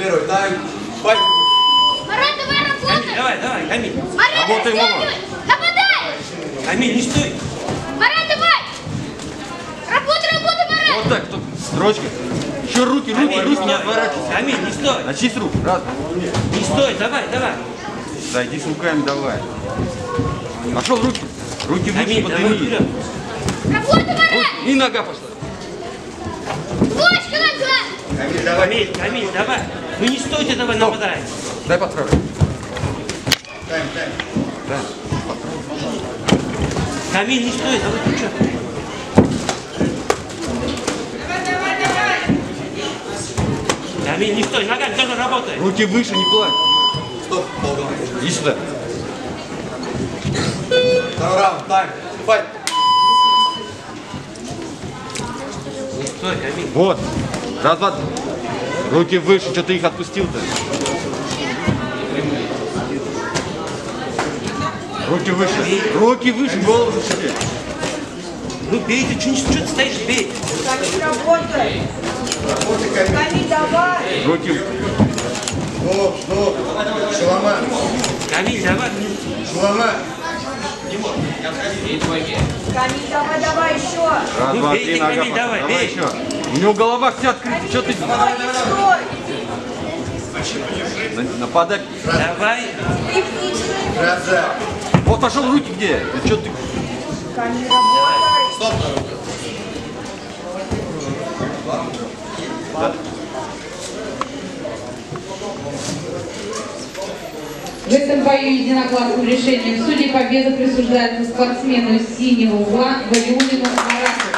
Концентрируй. Тайм. Файт. Марат, давай Камиль, работай! давай, давай, Камиль. Марат, Работай, мама. Нападай! Камиль, не стой. Марат, давай! Работай, работай, Марат! Вот так, стоп. Строчка. Еще руки, руки, Камиль, руки не отворачивайся. Камиль, не стой. Начись рук. Раз. Не стой, давай, давай. Да, иди с руками давай. Пошел руки. Руки Камиль, давай подними. Работай, Марат! И нога пошла. Точка назад! Камиль, давай. Камиль, Камиль, давай. Ну не стойте, давай нападай. Дай подправлю. Тайм, тайм. Да. Камиль, не стой, давай ты что? Камиль, не стой, ногами тоже работай. Руки выше, не плачь. Стоп. Полгон. Иди сюда. Второй раунд. Тайм. Файт. Не стой, Камиль. Вот. Раз, два. Руки выше, что ты их отпустил-то? Руки выше. Руки выше, голову зашибей. Ну бейте, что, что ты стоишь, бей. Камиль, работай! Работай, Камиль. Камиль, давай! Руки. Стоп, стоп. Шалома. Камиль, давай. Шалома. Камиль, давай, давай еще! Раз, Ну, два, бейте, три, нога Камиль, давай, Давай бей. еще. У него голова вся открыта. Что ты? На- Нападай. Давай. Вот пошел руки где? Да что ты? Стоп. В этом бою единогласным решением судей победа присуждается спортсмену из синего угла Валиулину Марату.